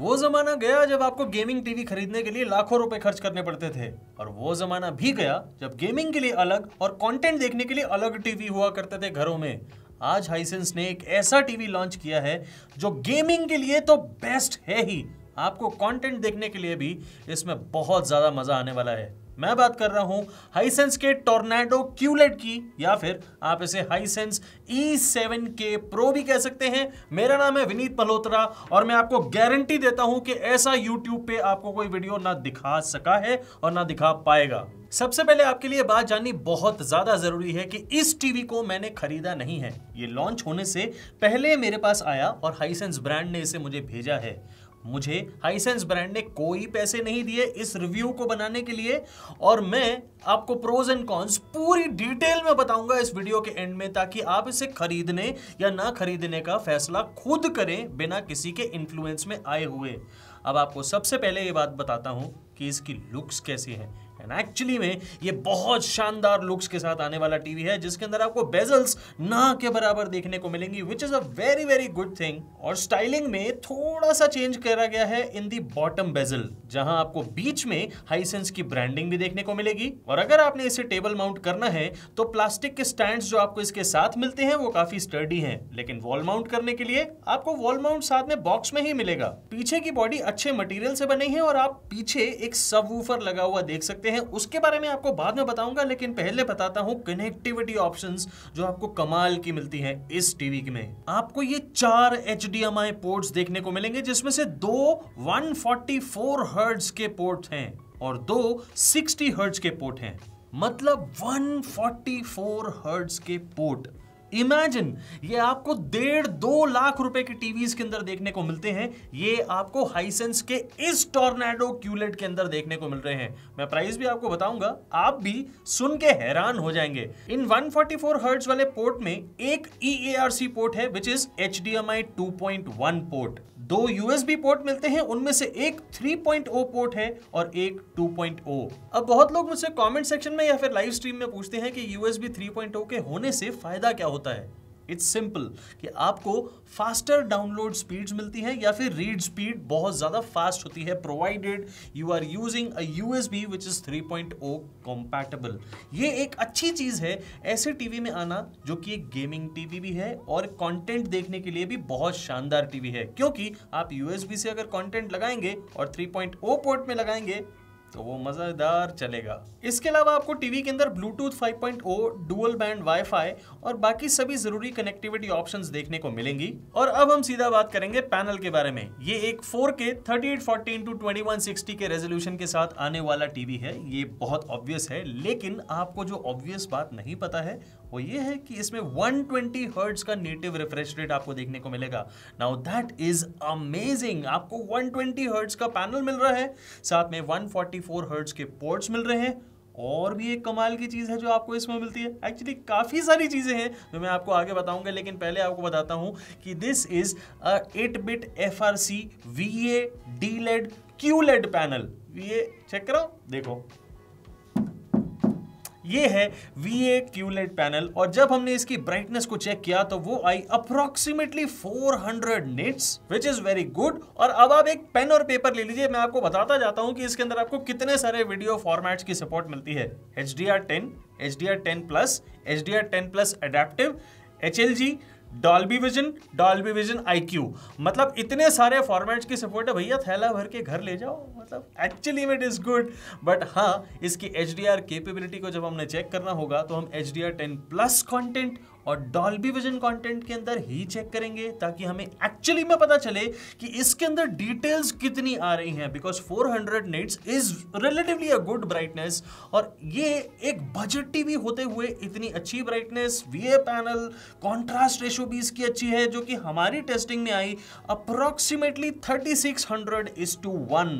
वो जमाना गया जब आपको गेमिंग टीवी खरीदने के लिए लाखों रुपए खर्च करने पड़ते थे। और वो जमाना भी गया जब गेमिंग के लिए अलग और कंटेंट देखने के लिए अलग टीवी हुआ करते थे घरों में। आज हाइसेंस ने एक ऐसा टीवी लॉन्च किया है जो गेमिंग के लिए तो बेस्ट है ही। आपको कंटेंट देखने के लिए भी इसमें बहुत ज़्यादा मज़ा आने वाला है। मैं बात कर रहा हूँ हाईसेंस के टोर्नेडो क्यूलेट की, या फिर आप इसे Hisense E seven K pro भी कह सकते हैं। मेरा नाम है विनीत मल्होत्रा और मैं आपको गारंटी देता हूँ कि ऐसा यूट्यूब पे आपको कोई वीडियो ना दिखा सका है और ना दिखा पाएगा। सबसे पहले आपके लिए बात जाननी बहुत ज़्यादा ज़रूरी है कि इस टीवी को मैंने खरीदा नहीं है। ये लॉन्च होने से पहले मेरे पास आया और हाइसेंस ब्रांड ने इसे मुझे भेजा है। मुझे हाइसेंस ब्रांड ने कोई पैसे नहीं दिए इस रिव्यू को बनाने के लिए और मैं आपको प्रोज एंड कॉन्स पूरी डिटेल में बताऊँगा इस वीडियो के एंड में ताकि आप इसे खरीदने या ना खरीदने का फैसला खुद करें बिना किसी के इन्फ्लुएंस में आए हुए। अब आपको सबसे पहले ये बात बताता हूँ कि इसकी लुक्स कैसी है। एंड एक्चुअली में ये बहुत शानदार लुक्स के साथ आने वाला टीवी है, जिसके अंदर आपको बेजल्स ना के बराबर देखने को मिलेंगी which is a very very good thing और स्टाइलिंग में थोड़ा सा चेंज करा गया है इन दी बॉटम बेजल जहाँ आपको बीच में हाईसेंस की ब्रांडिंग भी देखने को मिलेगी। और अगर आपने इसे टेबल माउंट करना है तो प्लास्टिक के स्टैंड जो आपको इसके साथ मिलते हैं, वो काफ़ी स्टर्डी हैं। लेकिन वॉल माउंट करने के लिए आपको वॉल माउंट साथ में बॉक्स में ही मिलेगा। पीछे की बॉडी अच्छे मटेरियल से बनी है और आप पीछे एक सब लगा हुआ देख सकते हैं। उसके बारे में आपको बाद में बताऊँगा, लेकिन पहले बताता हूँ कनेक्टिविटी ऑप्शंस जो आपको कमाल की मिलती है इस टीवी में। आपको ये चार एच पोर्ट्स देखने को मिलेंगे, जिसमें से दो 144 हर्ट्ज के पोर्ट हैं और दो 60 हर्ट्ज के पोर्ट हैं। मतलब 144 हर्ट्ज के पोर्ट इमेजिन ये आपको डेढ़ दो लाख रुपए के टीवीज के अंदर देखने को मिलते हैं। ये आपको हाइसेंस के इस टॉर्नेडो क्यूलेट के अंदर देखने को मिल रहे हैं। मैं प्राइस भी आपको बताऊँगा, आप भी सुन के हैरान हो जाएँगे। इन 144 फोर्टी वाले पोर्ट में एक ई e पोर्ट है which is H D M I two point one port दो यूएसबी पोर्ट मिलते हैं, उनमें से एक 3.0 पोर्ट है और एक 2.0 अब बहुत लोग मुझसे कमेंट सेक्शन में या फिर लाइव स्ट्रीम में पूछते हैं कि यूएसबी 3.0 के होने से फ़ायदा क्या होता है। इट्स सिंपल कि आपको फास्टर डाउनलोड स्पीड्स मिलती है या फिर रीड स्पीड बहुत ज़्यादा फास्ट होती है। Provided you are using a USB which is 3.0 compatible ये एक अच्छी चीज़ है। ऐसे टीवी में आना जो कि एक गेमिंग टीवी भी है और कंटेंट देखने के लिए भी बहुत शानदार टीवी है। क्योंकि आप यूएसबी से अगर कंटेंट लगाएँगे और 3.0 पोर्ट में लगाएँगे तो वो मज़ेदार चलेगा। इसके अलावा आपको टीवी के अंदर ब्लूटूथ 5.0 डुअल बैंड वाईफाई और बाकी सभी ज़रूरी कनेक्टिविटी ऑप्शंस देखने को मिलेंगी। और अब हम सीधा बात करेंगे पैनल के बारे में। ये एक 4K 3840 एट 2160 के रेजोल्यूशन के साथ आने वाला टीवी है। ये बहुत ऑब्वियस है, लेकिन आपको जो ऑब्वियस बात नहीं पता है वो ये है कि इसमें 120 हर्ट्ज का नेटिव रिफ्रेश रेट आपको देखने को मिलेगा। नाउ दैट इज़ अमेजिंग आपको 120 हर्ट्ज का पैनल मिल रहा है। साथ में 144 हर्ट्ज के पोर्ट्स मिल रहे हैं। और भी एक कमाल की चीज़ है जो आपको इसमें मिलती है। एक्चुअली काफ़ी सारी चीज़ें हैं जो मैं आपको आगे बताऊँगा, लेकिन पहले आपको बताता हूँ कि this is 8 bit F R C V A D LED Q LED panel A check करो देखो। ये है वी ए क्यूलेट पैनल, और जब हमने इसकी ब्राइटनेस को चेक किया तो वो I approximately 400 nits which is very good और अब आप एक पेन और पेपर ले लीजिए, मैं आपको बताता जाता हूँ कि इसके अंदर आपको कितने सारे वीडियो फॉर्मेट्स की सपोर्ट मिलती है। H D R ten H D R ten plus H D R ten plus adaptive H L G Dolby Vision Dolby Vision IQ मतलब इतने सारे फॉर्मेट्स की सपोर्ट है, भैया, थैला भर के घर ले जाओ। मतलब actually it is good but हाँ इसकी एच डी आर केपेबिलिटी को जब हमने चेक करना होगा तो हम H D R ten plus content और डॉल्बी विजन कंटेंट के अंदर ही चेक करेंगे ताकि हमें एक्चुअली में पता चले कि इसके अंदर डिटेल्स कितनी आ रही हैं because 400 hundred nits is relatively a good brightness और ये एक बजट टीवी होते हुए इतनी अच्छी brightness VA panel contrast ratio भी इसकी अच्छी है, जो कि हमारी टेस्टिंग में आई approximately thirty six hundred is to one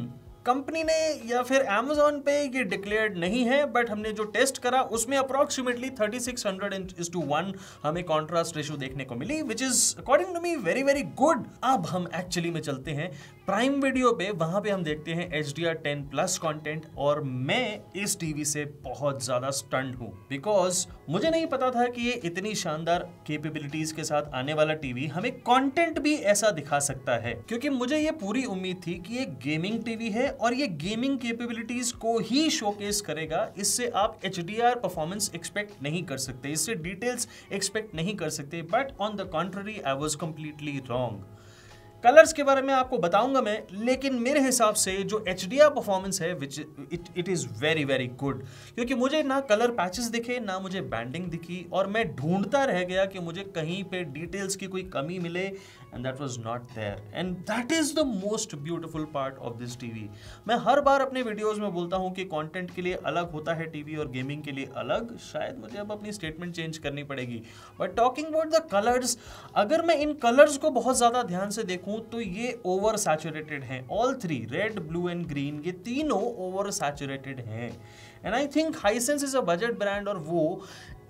company ने या फिर Amazon पे ये डिक्लेयर्ड नहीं है बट हमने जो टेस्ट करा, उसमें अप्रोक्सीमेटली 3600 इंच टू वन हमें कॉन्ट्रास्ट रेशियो देखने को मिली which is according to me very very good अब हम एक्चुअली में चलते हैं प्राइम वीडियो पे, वहाँ पे हम देखते हैं H D R ten plus content और मैं इस टीवी से बहुत ज़्यादा स्टंड हूँ बिकॉज़ मुझे नहीं पता था कि ये इतनी शानदार कैपेबिलिटीज के साथ आने वाला टीवी हमें कंटेंट भी ऐसा दिखा सकता है, क्योंकि मुझे ये पूरी उम्मीद थी कि ये गेमिंग टीवी है और ये गेमिंग कैपेबिलिटीज को ही शोकेस करेगा, इससे आप एचडीआर परफॉर्मेंस एक्सपेक्ट नहीं कर सकते, इससे डिटेल्स एक्सपेक्ट नहीं कर सकते but on the contrary I was completely wrong colours के बारे में आपको बताऊँगा मैं, लेकिन मेरे हिसाब से जो एच डी आर परफॉर्मेंस है which it it is very very good क्योंकि मुझे ना कलर पैचेस दिखे, ना मुझे बैंडिंग दिखी, और मैं ढूंढता रह गया कि मुझे कहीं पे डिटेल्स की कोई कमी मिले and that was not there and that is the most beautiful part of this TV मैं हर बार अपने वीडियोज़ में बोलता हूँ कि कॉन्टेंट के लिए अलग होता है टीवी और गेमिंग के लिए अलग, शायद मुझे अब अपनी स्टेटमेंट चेंज करनी पड़ेगी. But talking about the colours अगर मैं इन कलर्स को बहुत ज़्यादा ध्यान से देखूँ तो ये ओवर सैचुरेटेड है। All three red blue and green ये तीनों ओवर सैचुरेटेड हैं। And I think Hisense is a budget brand और वो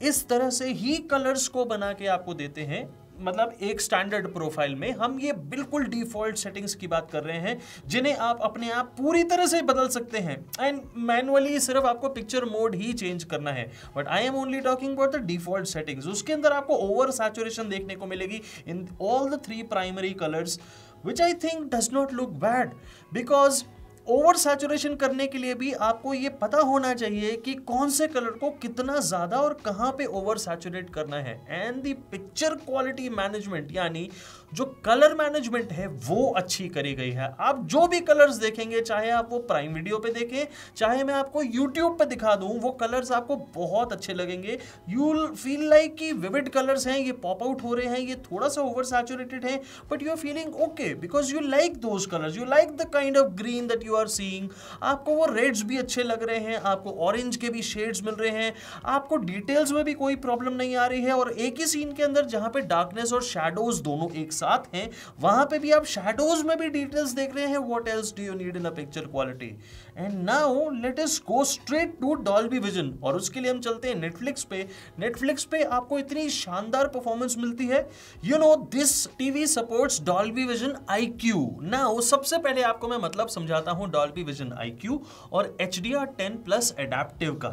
इस तरह से ही कलर्स को बना के आपको देते हैं। मतलब एक स्टैंडर्ड प्रोफ़ाइल में हम ये बिल्कुल डिफ़ॉल्ट सेटिंग्स की बात कर रहे हैं, जिन्हें आप अपने आप पूरी तरह से बदल सकते हैं। एंड मैनुअली सिर्फ़ आपको पिक्चर मोड ही चेंज करना है। But I am only talking about the default settings उसके अंदर आपको ओवर सैचुरेशन देखने को मिलेगी in all the three primary colours which I think does not look bad because over saturation करने के लिए भी आपको ये पता होना चाहिए कि कौन से कलर को कितना ज़्यादा और कहाँ पे ओवर सैचुरेट करना है। And the picture quality management यानी जो कलर मैनेजमेंट है, वो अच्छी करी गई है। आप जो भी कलर्स देखेंगे, चाहे आप वो प्राइम वीडियो पे देखें, चाहे मैं आपको यूट्यूब पे दिखा दूँ, वो कलर्स आपको बहुत अच्छे लगेंगे। यू फील लाइक कि विविड कलर्स हैं, ये पॉप आउट हो रहे हैं, ये थोड़ा सा ओवर सैचुरेटेड है but you are feeling okay because you like those colours you like the kind of green that you are seeing आपको वो रेड्स भी अच्छे लग रहे हैं, आपको ऑरेंज के भी शेड्स मिल रहे हैं। आपको डिटेल्स में भी कोई प्रॉब्लम नहीं आ रही है और एक ही सीन के अंदर जहाँ पे डार्कनेस और शेडोज दोनों एक साथ हैं, वहाँ पे भी आप शेडोज में भी डिटेल्स देख रहे हैं। What else do you need in a picture quality and now let us go straight to Dolby Vision और उसके लिए हम चलते हैं नेटफ्लिक्स पे। नेटफ्लिक्स पे आपको इतनी शानदार परफॉर्मेंस मिलती है। You know this TV supports Dolby Vision IQ now सबसे पहले आपको मैं मतलब समझाता हूँ डॉल्बी विजन आईक्यू और H D R ten plus adaptive का।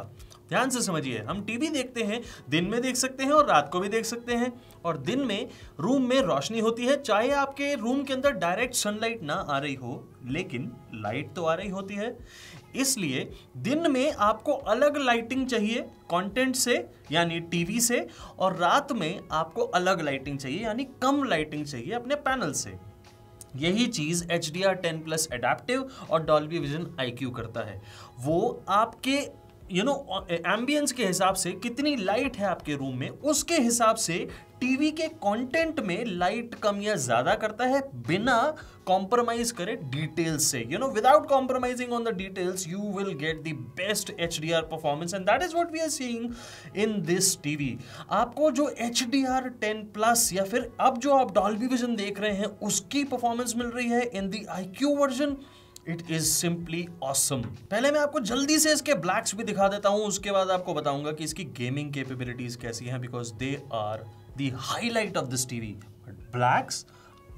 ध्यान से समझिए, हम टीवी देखते हैं, दिन में देख सकते हैं और रात को भी देख सकते हैं। और दिन में रूम में रोशनी होती है, चाहे आपके रूम के अंदर डायरेक्ट सनलाइट ना आ रही हो, लेकिन लाइट तो आ रही होती है। इसलिए दिन में आपको अलग लाइटिंग चाहिए कंटेंट से, यानी टीवी से, और रात में आपको अलग लाइटिंग चाहिए, यानी कम लाइटिंग चाहिए अपने पैनल से। यही चीज़ H D R ten plus adaptive और डॉल्बी विजन आई क्यू करता है। वो आपके यू नो एम्बियंस के हिसाब से कितनी लाइट है आपके रूम में, उसके हिसाब से टीवी के कंटेंट में लाइट कम या ज़्यादा करता है, बिना कॉम्प्रोमाइज करे डिटेल्स से। You know without compromising on the details you will get the best H D R performance and that is what we are seeing in this TV आपको जो H D R ten plus या फिर अब जो आप Dolby vision देख रहे हैं, उसकी परफॉर्मेंस मिल रही है in the I Q version it is simply awesome पहले मैं आपको जल्दी से इसके ब्लैक्स भी दिखा देता हूँ, उसके बाद आपको बताऊँगा कि इसकी गेमिंग कैपेबिलिटीज कैसी हैं because they are the highlight of this TV but blacks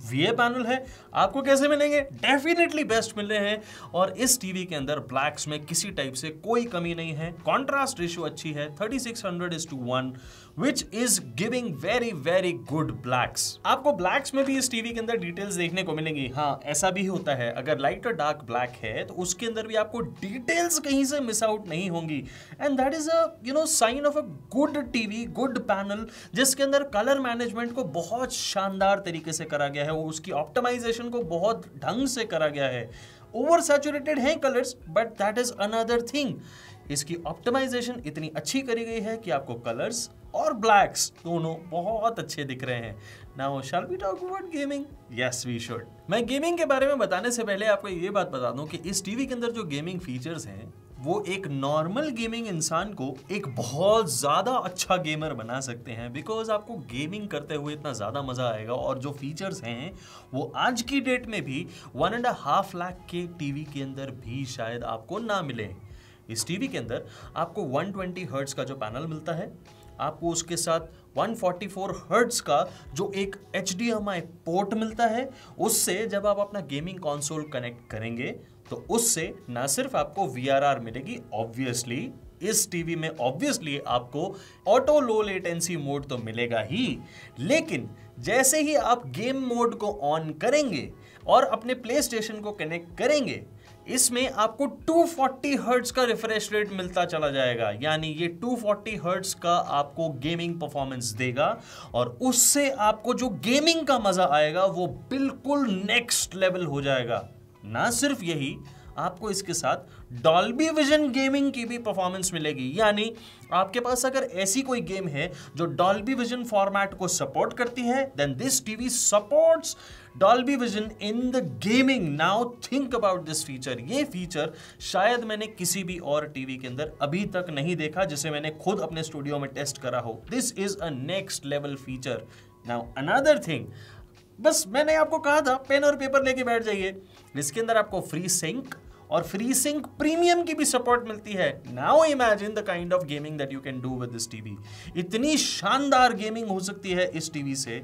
VA panel है, आपको कैसे मिलेंगे? डेफिनेटली बेस्ट मिल रहे हैं। और इस टीवी के अंदर ब्लैक्स में किसी टाइप से कोई कमी नहीं है। कॉन्ट्रास्ट रेशियो अच्छी है 3600 is to one which is giving very very good blacks आपको ब्लैक्स में भी इस टीवी के अंदर डिटेल्स देखने को मिलेंगी। हाँ ऐसा भी होता है। अगर लाइट और डार्क ब्लैक है तो उसके अंदर भी आपको डिटेल्स कहीं से मिस आउट नहीं होंगी। And that is a you know sign of a good TV good panel जिसके अंदर कलर मैनेजमेंट को बहुत शानदार तरीके से करा गया है। उसकी ऑप्टिमाइजेशन को बहुत ढंग से करा गया है। ओवर सैचुरेटेड है colours but that is another thing इसकी ऑप्टिमाइजेशन इतनी अच्छी करी गई है कि आपको कलर्स और ब्लैक्स दोनों बहुत अच्छे दिख रहे हैं। Now shall we talk about gaming yes we should मैं गेमिंग के बारे में बताने से पहले आपको ये बात बता दूँ कि इस टीवी के अंदर जो गेमिंग फीचर्स हैं, वो एक नॉर्मल गेमिंग इंसान को एक बहुत ज़्यादा अच्छा गेमर बना सकते हैं बिकॉज़ आपको गेमिंग करते हुए इतना ज़्यादा मज़ा आएगा और जो फीचर्स हैं, वो आज की डेट में भी वन एंड हाफ़ लाख के टीवी के अंदर भी शायद आपको ना मिले। इस टीवी के अंदर आपको 120 हर्ट्ज का जो पैनल मिलता है आपको उसके साथ 144 हर्ट्ज का जो एक एचडीएमआई पोर्ट मिलता है, उससे जब आप अपना गेमिंग कंसोल कनेक्ट करेंगे तो उससे ना सिर्फ़ आपको वीआरआर मिलेगी ऑब्वियसली इस टीवी में ऑब्वियसली आपको ऑटो लो लेटेंसी मोड तो मिलेगा ही, लेकिन जैसे ही आप गेम मोड को ऑन करेंगे और अपने प्ले स्टेशन को कनेक्ट करेंगे इसमें आपको 240 फोर्टी हर्ट्स का रिफ्रेश रेट मिलता चला जाएगा। यानी ये 240 फोर्टी हर्ट्स का आपको गेमिंग परफॉर्मेंस देगा और उससे आपको जो गेमिंग का मज़ा आएगा, वो बिल्कुल नेक्स्ट लेवल हो जाएगा। ना सिर्फ़ यही आपको इसके साथ डॉल्बी विजन गेमिंग की भी परफॉर्मेंस मिलेगी। यानी आपके पास अगर ऐसी कोई गेम है जो डॉल्बी विजन फॉर्मेट को सपोर्ट करती है then this TV supports Dolby Vision in the gaming now think about this feature ये फीचर शायद मैंने किसी भी और टीवी के अंदर अभी तक नहीं देखा जिसे मैंने खुद अपने स्टूडियो में टेस्ट करा हो। This is a next level feature now another thing बस मैंने आपको कहा था पेन और पेपर लेके बैठ जाइए। इसके अंदर आपको फ्री सिंक और फ्री सिंक प्रीमियम की भी सपोर्ट मिलती है. Now imagine the kind of gaming that you can do with this TV इतनी शानदार गेमिंग हो सकती है इस टीवी से.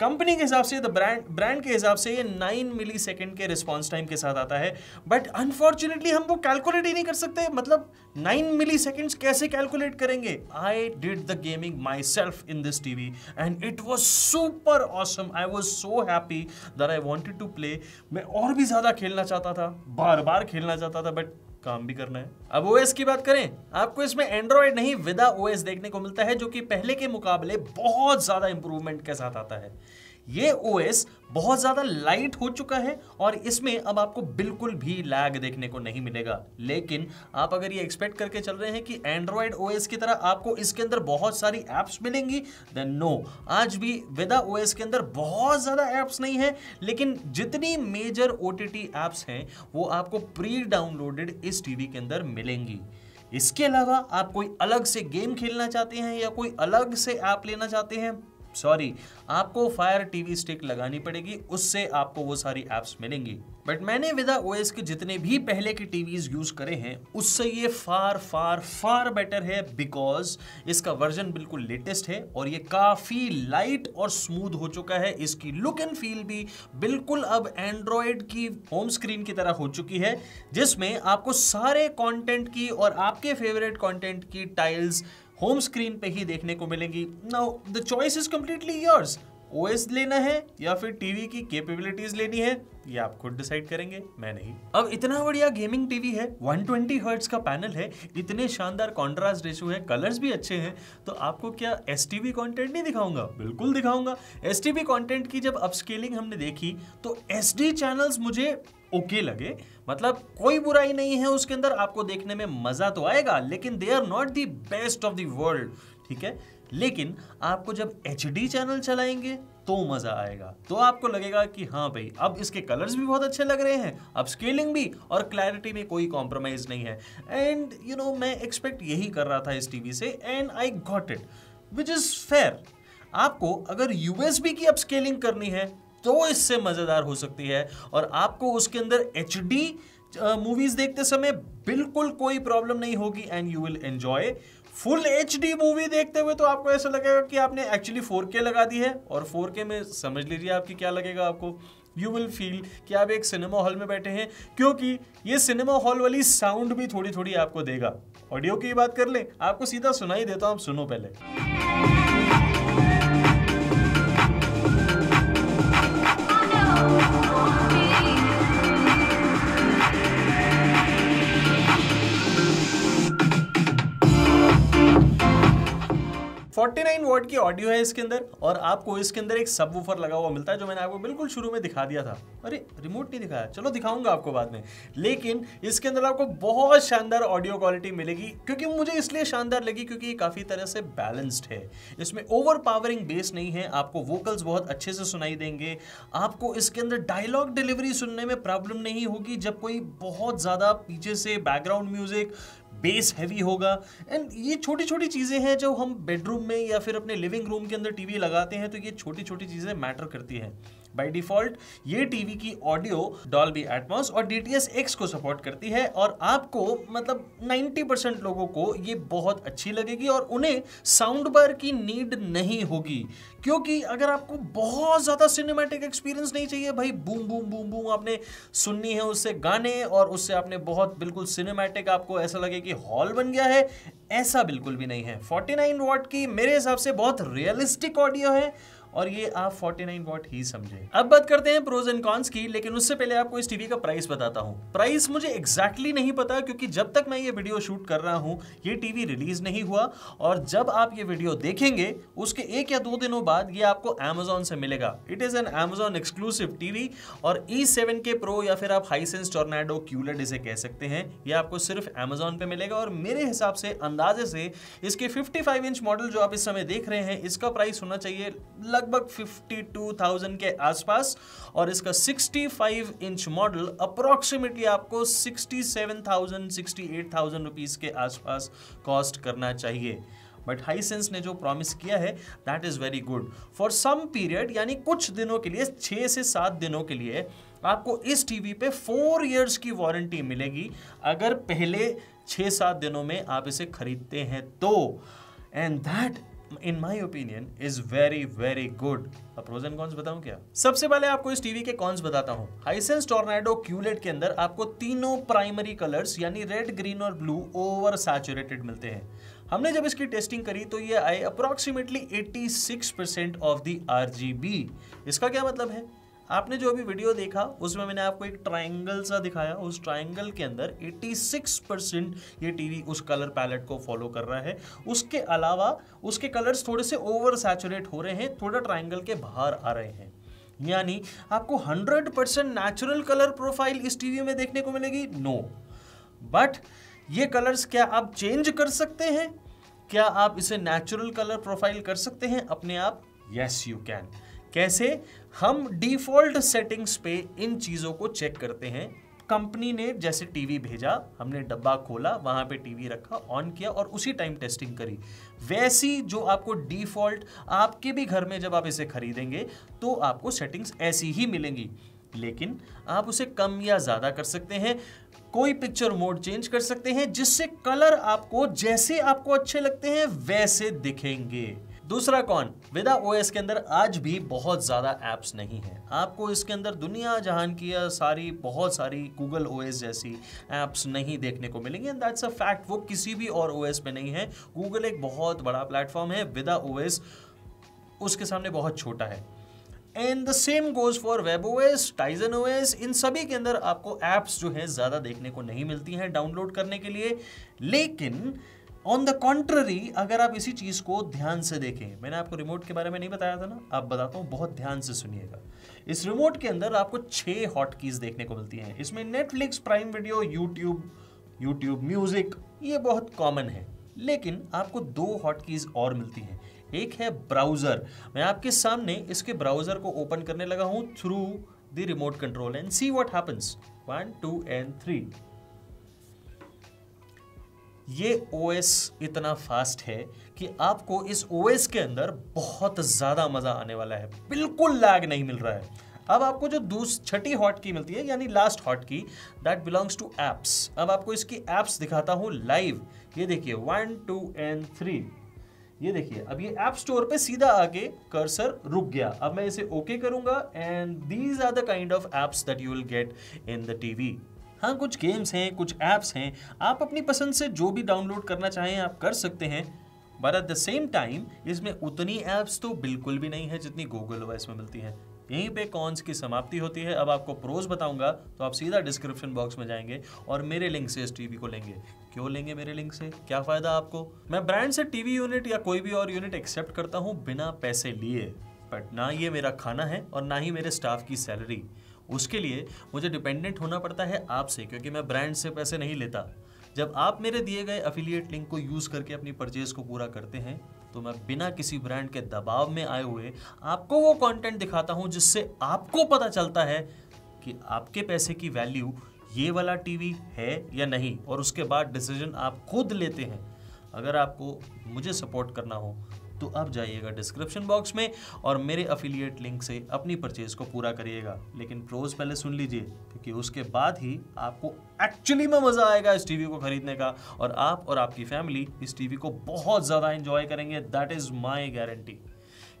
कंपनी के हिसाब से द ब्रांड ब्रांड के हिसाब से ये नाइन मिली सेकेंड के रिस्पॉन्स टाइम के साथ आता है। बट अनफॉर्चुनेटली हम वो कैलकुलेट ही नहीं कर सकते। मतलब नाइन मिली सेकेंड्स कैसे कैलकुलेट करेंगे? I did the gaming myself in this T V and it was super awesome I was so happy that I wanted to play मैं और भी ज़्यादा खेलना चाहता था बार बार खेलना चाहता था बट काम भी करना है। अब ओएस की बात करें, आपको इसमें एंड्रॉयड नहीं विदा ओएस देखने को मिलता है, जो कि पहले के मुकाबले बहुत ज़्यादा इंप्रूवमेंट के साथ आता है। ये ओएस बहुत ज़्यादा लाइट हो चुका है और इसमें अब आपको बिल्कुल भी लैग देखने को नहीं मिलेगा। लेकिन आप अगर ये एक्सपेक्ट करके चल रहे हैं कि एंड्रॉयड ओएस की तरह आपको इसके अंदर बहुत सारी एप्स मिलेंगी देन नो आज भी विदा ओएस के अंदर बहुत ज़्यादा एप्स नहीं है, लेकिन जितनी मेजर ओटीटी एप्स हैं, वो आपको प्री डाउनलोडेड इस टीवी के अंदर मिलेंगी। इसके अलावा आप कोई अलग से गेम खेलना चाहते हैं या कोई अलग से ऐप लेना चाहते हैं सॉरी आपको फायर टीवी स्टिक लगानी पड़ेगी, उससे आपको वो सारी एप्स मिलेंगी। बट मैंने विदा ओएस के जितने भी पहले के टीवीज यूज़ करे हैं, उससे ये फार फार फार बेटर है बिकॉज़ इसका वर्जन बिल्कुल लेटेस्ट है और ये काफ़ी लाइट और स्मूथ हो चुका है। इसकी लुक एंड फील भी बिल्कुल अब एंड्रॉयड की होम स्क्रीन की तरह हो चुकी है, जिसमें आपको सारे कंटेंट की और आपके फेवरेट कंटेंट की टाइल्स होम स्क्रीन पे ही देखने को मिलेंगी। Now the choice is completely yours OS लेना है या फिर टीवी की कैपेबिलिटीज लेनी है, ये आप खुद डिसाइड करेंगे, मैं नहीं। अब इतना बढ़िया गेमिंग टीवी है 120 हर्ट्ज का पैनल है, इतने शानदार कॉन्ट्रास्ट रेशियो है कलर्स भी अच्छे हैं तो आपको क्या एस टीवी कॉन्टेंट नहीं दिखाऊँगा? बिल्कुल दिखाऊँगा। एस टीवी कॉन्टेंट की जब अपस्केलिंग हमने देखी तो एस डी चैनल्स मुझे ओके लगे। मतलब कोई बुराई नहीं है उसके अंदर, आपको देखने में मज़ा तो आएगा, लेकिन they are not the best of the world ठीक है? लेकिन आपको जब एचडी चैनल चलाएँगे तो मज़ा आएगा। तो आपको लगेगा कि हाँ भाई, अब इसके कलर्स भी बहुत अच्छे लग रहे हैं, अब स्केलिंग भी, और क्लैरिटी में कोई कॉम्प्रोमाइज नहीं है। एंड यू नो मैं एक्सपेक्ट यही कर रहा था इस टीवी से and I got it which is fair आपको अगर यूएसबी की अपस्केलिंग करनी है तो इससे मज़ेदार हो सकती है। और आपको उसके अंदर एचडी मूवीज़ देखते समय बिल्कुल कोई प्रॉब्लम नहीं होगी and you will enjoy full H D movie देखते हुए तो आपको ऐसा लगेगा कि आपने एक्चुअली 4K लगा दी है। और 4K में समझ लीजिए आपकी क्या लगेगा आपको। यू विल फील कि आप एक सिनेमा हॉल में बैठे हैं, क्योंकि ये सिनेमा हॉल वाली साउंड भी थोड़ी थोड़ी आपको देगा। ऑडियो की बात कर ले, आपको सीधा सुनाई देता हूँ आप सुनो पहले। 49 वॉट की ऑडियो है इसके अंदर और आपको इसके अंदर एक सब वूफर लगा हुआ मिलता है जो मैंने आपको बिल्कुल शुरू में दिखा दिया था। अरे रिमोट नहीं दिखाया। चलो दिखाऊँगा आपको बाद में। लेकिन इसके अंदर आपको बहुत शानदार ऑडियो क्वालिटी मिलेगी, क्योंकि मुझे इसलिए शानदार लगी क्योंकि ये काफ़ी तरह से बैलेंस्ड है। इसमें ओवर पावरिंग बेस नहीं है, आपको वोकल्स बहुत अच्छे से सुनाई देंगे। आपको इसके अंदर डायलॉग डिलीवरी सुनने में प्रॉब्लम नहीं होगी। जब कोई बहुत ज़्यादा पीछे से बैकग्राउंड म्यूज़िक बेस हैवी होगा। एंड ये छोटी छोटी चीज़ें हैं जो हम बेडरूम में या फिर अपने लिविंग रूम के अंदर टीवी लगाते हैं तो ये छोटी छोटी चीज़ें मैटर करती हैं। बाय डिफ़ॉल्ट ये टीवी की ऑडियो डॉल्बी एटमॉस और DTS एक्स को सपोर्ट करती है और आपको मतलब 90 परसेंट लोगों को ये बहुत अच्छी लगेगी और उन्हें साउंड बार की नीड नहीं होगी। क्योंकि अगर आपको बहुत ज़्यादा सिनेमैटिक एक्सपीरियंस नहीं चाहिए, भाई बूम बूम बूम बूम आपने सुननी है उससे गाने और उससे आपने बहुत बिल्कुल सिनेमैटिक आपको ऐसा लगे कि हॉल बन गया है, ऐसा बिल्कुल भी नहीं है। 49 वॉट की मेरे हिसाब से बहुत रियलिस्टिक ऑडियो है और ये आप 49 वॉट ही समझे। अब बात करते हैं प्रोज एंड कॉन्स की, लेकिन उससे पहले आपको इस टीवी का प्राइस बताता हूँ। प्राइस मुझे एग्जैक्टली exactly नहीं पता, क्योंकि जब तक मैं ये वीडियो शूट कर रहा हूँ, ये टीवी रिलीज़ नहीं हुआ। और जब आप ये वीडियो देखेंगे, उसके एक या दो दिनों बाद ये आपको एमेजोन से मिलेगा। It is an Amazon exclusive TV और ई सेवन के प्रो या फिर आप हाईसेंस टोर्नाडो क्यूलेट इसे कह सकते हैं, ये आपको सिर्फ़ एमेजोन पे मिलेगा। और मेरे हिसाब से, अंदाजे से, इसके 55 इंच मॉडल जो आप इस समय देख रहे हैं, इसका प्राइस होना चाहिए लगभग 52,000 के आसपास और इसका 65 इंच मॉडल अप्रोक्सीमेटली आपको 67,000 68,000 रुपीस के आसपास कॉस्ट करना चाहिए। बट हाईसेंस ने जो प्रॉमिस किया है that is very good for some period यानी कुछ दिनों के लिए छह से सात दिनों के लिए आपको इस टीवी पे फोर इयर्स की वारंटी मिलेगी। अगर पहले छह सात दिनों में आप इसे खरीदते हैं तो। And that in my opinion is very very good अब प्रोज एंड कॉन्स बताऊँ क्या? सबसे पहले आपको इस टीवी के कॉन्स बताता हूँ। हाइसेंस टोर्नाडो क्यूलेट के अंदर आपको तीनों प्राइमरी कलर्स यानी रेड ग्रीन और ब्लू ओवर सैचुरेटेड मिलते हैं। हमने जब इसकी टेस्टिंग करी तो ये आए अप्रोक्सीमेटली 86% ऑफ़ दी आरजीबी इसका क्या मतलब है? आपने जो अभी वीडियो देखा, उसमें मैंने आपको एक ट्राइंगल सा दिखाया। उस ट्राइंगल के अंदर 86 परसेंट ये टीवी उस कलर पैलेट को फॉलो कर रहा है। उसके अलावा, उसके कलर्स थोड़े से ओवर सैचुरेट हो रहे हैं, थोड़ा ट्राइंगल के बाहर आ रहे हैं। यानी, आपको 100 परसेंट नेचुरल कलर प्रोफ़ाइल इस टीवी में देखने को मिलेगी? नो बट ये कलर्स क्या आप चेंज कर सकते हैं? क्या आप इसे नेचुरल कलर प्रोफ़ाइल कर सकते हैं? अपने आप यस यू कैन कैसे? हम डिफ़ॉल्ट सेटिंग्स पे इन चीज़ों को चेक करते हैं। कंपनी ने जैसे टीवी भेजा, हमने डब्बा खोला, वहाँ पे टीवी रखा ऑन किया और उसी टाइम टेस्टिंग करी। वैसी जो आपको डिफ़ॉल्ट आपके भी घर में जब आप इसे खरीदेंगे तो आपको सेटिंग्स ऐसी ही मिलेंगी। लेकिन आप उसे कम या ज़्यादा कर सकते हैं, कोई पिक्चर मोड चेंज कर सकते हैं, जिससे कलर आपको जैसे आपको अच्छे लगते हैं, वैसे दिखेंगे। दूसरा कौन? विदा ओएस के अंदर आज भी बहुत ज़्यादा ऐप्स नहीं है। आपको इसके अंदर दुनिया जहान की सारी, बहुत सारी गूगल ओएस जैसी ऐप्स नहीं देखने को मिलेंगी। एंड दैट्स अ फैक्ट वो किसी भी और ओएस पे नहीं है। गूगल एक बहुत बड़ा प्लेटफॉर्म है, विदा ओएस उसके सामने बहुत छोटा है। And the same goes for web OS Tizen OS इन सभी के अंदर आपको एप्स जो है ज़्यादा देखने को नहीं मिलती हैं डाउनलोड करने के लिए। लेकिन ऑन द कॉन्ट्ररी अगर आप इसी चीज़ को ध्यान से देखें, मैंने आपको रिमोट के बारे में नहीं बताया था ना, आप बताता हूँ, बहुत ध्यान से सुनिएगा। इस रिमोट के अंदर आपको छह हॉट कीज देखने को मिलती हैं। इसमें Netflix Prime Video YouTube YouTube Music ये बहुत कॉमन है। लेकिन आपको दो हॉट कीज और मिलती हैं। एक है ब्राउज़र मैं आपके सामने इसके ब्राउज़र को ओपन करने लगा हूँ through the remote control and see what happens one two and three ये OS इतना फास्ट है कि आपको इस OS के अंदर बहुत ज़्यादा मज़ा आने वाला है। बिल्कुल लैग नहीं मिल रहा है। अब आपको जो दूस, छठी हॉट की मिलती है, यानी last hot key that belongs to apps अब आपको इसकी एप्स दिखाता हूँ लाइव ये देखिए वन टू एंड थ्री ये देखिए, अब ये ऐप स्टोर पे सीधा आके कर्सर रुक गया। अब मैं इसे ओके okay करूँगा and these are the kind of apps that you will get in the TV हाँ कुछ गेम्स हैं, कुछ ऐप्स हैं। आप अपनी पसंद से जो भी डाउनलोड करना चाहें, आप कर सकते हैं। But at the same time इसमें उतनी ऐप्स तो बिल्कुल भी नहीं है जितनी गूगल ओएस में मिलती है। यहीं पे कॉन्स की समाप्ति होती है। अब आपको प्रोज बताऊँगा तो आप सीधा डिस्क्रिप्शन बॉक्स में जाएँगे और मेरे लिंक से इस टीवी को लेंगे। क्यों लेंगे मेरे लिंक से? क्या फ़ायदा आपको? मैं ब्रांड से टीवी यूनिट या कोई भी और यूनिट एक्सेप्ट करता हूँ बिना पैसे लिए। बट ना ये मेरा खाना है और ना ही मेरे स्टाफ की सैलरी उसके लिए मुझे डिपेंडेंट होना पड़ता है आपसे, क्योंकि मैं ब्रांड से पैसे नहीं लेता। जब आप मेरे दिए गए अफिलिएट लिंक को यूज़ करके अपनी परचेज को पूरा करते हैं तो मैं बिना किसी ब्रांड के दबाव में आए हुए आपको वो कंटेंट दिखाता हूँ, जिससे आपको पता चलता है कि आपके पैसे की वैल्यू ये वाला टीवी है या नहीं, और उसके बाद डिसीज़न आप खुद लेते हैं। अगर आपको मुझे सपोर्ट करना हो तो अब जाइएगा डिस्क्रिप्शन बॉक्स में और मेरे अफिलिएट लिंक से अपनी परचेज को पूरा करिएगा। लेकिन प्रोज पहले सुन लीजिए, क्योंकि उसके बाद ही आपको एक्चुअली में मज़ा आएगा इस टीवी को खरीदने का और आप और आपकी फैमिली इस टीवी को बहुत ज़्यादा एंजॉय करेंगे। दैट इज़ माई गारंटी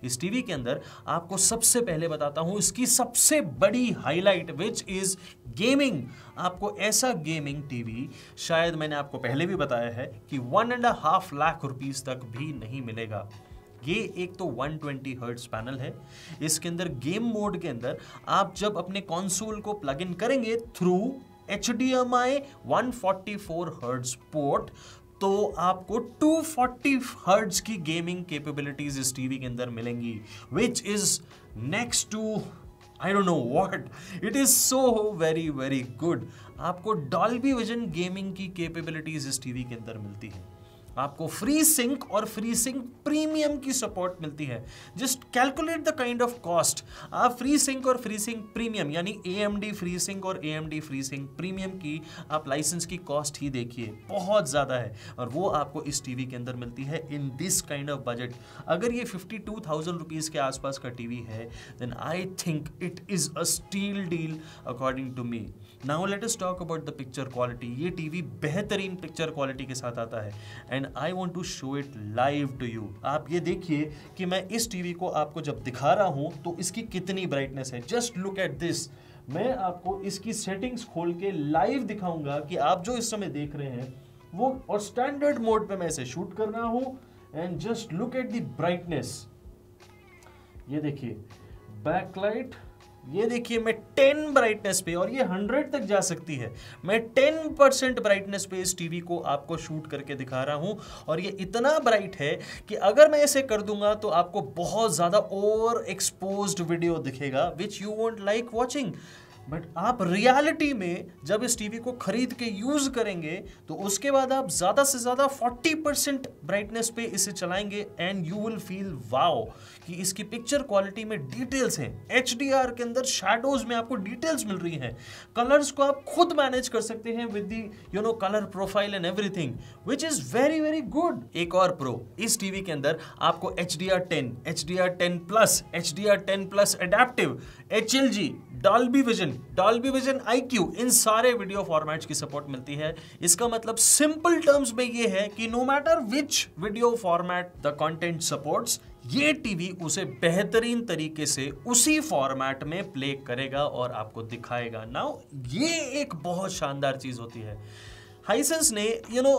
इस टीवी के अंदर आपको सबसे पहले बताता हूँ, इसकी सबसे बड़ी हाईलाइट विच इज़ गेमिंग आपको ऐसा गेमिंग टीवी शायद मैंने आपको पहले भी बताया है कि one and half lakh rupees तक भी नहीं मिलेगा। ये एक तो 120 ट्वेंटी हर्ट्स पैनल है। इसके अंदर गेम मोड के अंदर आप जब अपने कॉन्सोल को प्लग इन करेंगे through H D M I one forty port तो आपको 240 हर्ट्ज की गेमिंग कैपेबिलिटीज इस टीवी के अंदर मिलेंगी which is next to I don't know what it is so very very good आपको डॉल्बी विजन गेमिंग की कैपेबिलिटीज इस टीवी के अंदर मिलती है। आपको फ्री सिंक और फ्री सिंक प्रीमियम की सपोर्ट मिलती है। Just calculate the kind of cost आप फ्री सिंक और फ्री सिंक प्रीमियम यानी A M D free sync और A M D free sync premium की आप लाइसेंस की कॉस्ट ही देखिए। बहुत ज़्यादा है और वो आपको इस टीवी के अंदर मिलती है in this kind of budget अगर ये फिफ्टी टू थाउज़ेंड रुपीज़ के आसपास का टीवी है then I think it is a steal deal according to me now let us talk about the picture quality ये टीवी बेहतरीन पिक्चर क्वालिटी के साथ आता है। And I want to show it live to you आप ये देखिए कि मैं इस टीवी को आपको जब दिखा रहा हूँ तो इसकी कितनी ब्राइटनेस है। जस्ट लुक एट दिस मैं आपको इसकी सेटिंग्स खोल के लाइव दिखाऊँगा कि आप जो इस समय देख रहे हैं, वो और स्टैंडर्ड मोड पे मैं इसे शूट कर रहा हूँ and just look at the brightness ये देखिए बैकलाइट ये देखिए, मैं 10 ब्राइटनेस पे, और ये 100 तक जा सकती है। मैं 10 परसेंट ब्राइटनेस पे इस टीवी को आपको शूट करके दिखा रहा हूँ, और ये इतना ब्राइट है कि अगर मैं इसे कर दूँगा तो आपको बहुत ज़्यादा ओवर एक्सपोज्ड वीडियो दिखेगा which you want like watching but आप रियलिटी में जब इस टीवी को खरीद के यूज़ करेंगे तो उसके बाद आप ज़्यादा से ज़्यादा 40 परसेंट ब्राइटनेस पे इसे चलाएँगे and you will feel wow कि इसकी पिक्चर क्वालिटी में डिटेल्स हैं। एच के अंदर शेडोज में आपको डिटेल्स मिल रही हैं। कलर्स को आप खुद मैनेज कर सकते हैं with the you know colour profile and everything which is very very good एक और प्रो इस टीवी के अंदर आपको H D R ten H D R ten plus H D R ten plus adaptive H L G Dolby Vision Dolby Vision IQ इन सारे video formats की support मिलती है। इसका मतलब सिंपल टर्म्स में ये है कि no matter which video format the content supports ये टीवी उसे बेहतरीन तरीके से उसी फॉर्मेट में प्ले करेगा और आपको दिखाएगा। नाउ ये एक बहुत शानदार चीज़ होती है। हाइसेंस ने you know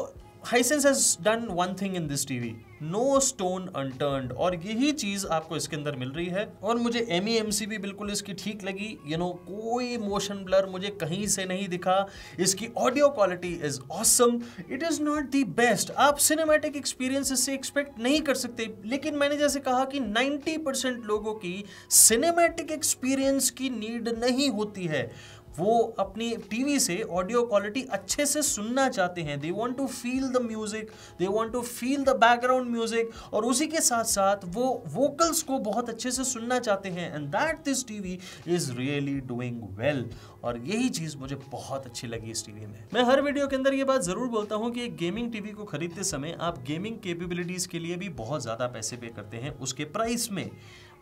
Hisense has done one thing in this TV no stone unturned और यही चीज़ आपको इसके अंदर मिल रही है। और मुझे एम ई एम सी भी बिल्कुल इसकी ठीक लगी। यू you नो know, कोई मोशन ब्लर मुझे कहीं से नहीं दिखा। इसकी audio quality is awesome it is not the best आप सिनेमैटिक एक्सपीरियंस इससे एक्सपेक्ट नहीं कर सकते। लेकिन मैंने जैसे कहा कि 90 परसेंट लोगों की सिनेमैटिक एक्सपीरियंस की नीड नहीं होती है। वो अपनी टीवी से ऑडियो क्वालिटी अच्छे से सुनना चाहते हैं। They want to feel the music they want to feel the background music और उसी के साथ साथ वो वोकल्स को बहुत अच्छे से सुनना चाहते हैं। And that this TV is really doing well और यही चीज़ मुझे बहुत अच्छी लगी इस टीवी में। मैं हर वीडियो के अंदर ये बात ज़रूर बोलता हूँ कि एक गेमिंग टीवी को खरीदते समय आप गेमिंग केपेबिलिटीज़ के लिए भी बहुत ज़्यादा पैसे पे करते हैं। उसके प्राइस में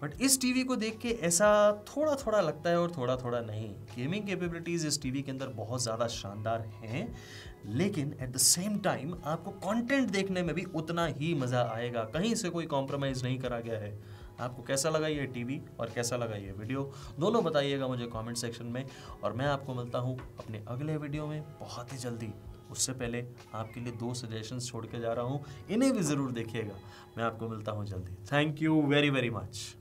बट इस टीवी को देख के ऐसा थोड़ा थोड़ा लगता है और थोड़ा थोड़ा नहीं। गेमिंग कैपेबिलिटीज़ इस टीवी के अंदर बहुत ज़्यादा शानदार हैं। लेकिन एट द सेम टाइम आपको कंटेंट देखने में भी उतना ही मज़ा आएगा। कहीं से कोई कॉम्प्रोमाइज़ नहीं करा गया है। आपको कैसा लगा ये टीवी और कैसा लगा ये वीडियो दोनों बताइएगा मुझे कमेंट सेक्शन में। और मैं आपको मिलता हूँ अपने अगले वीडियो में बहुत ही जल्दी। उससे पहले आपके लिए दो सजेशंस छोड़ के जा रहा हूँ। इन्हें भी ज़रूर देखिएगा। मैं आपको मिलता हूँ जल्दी। Thank you very very much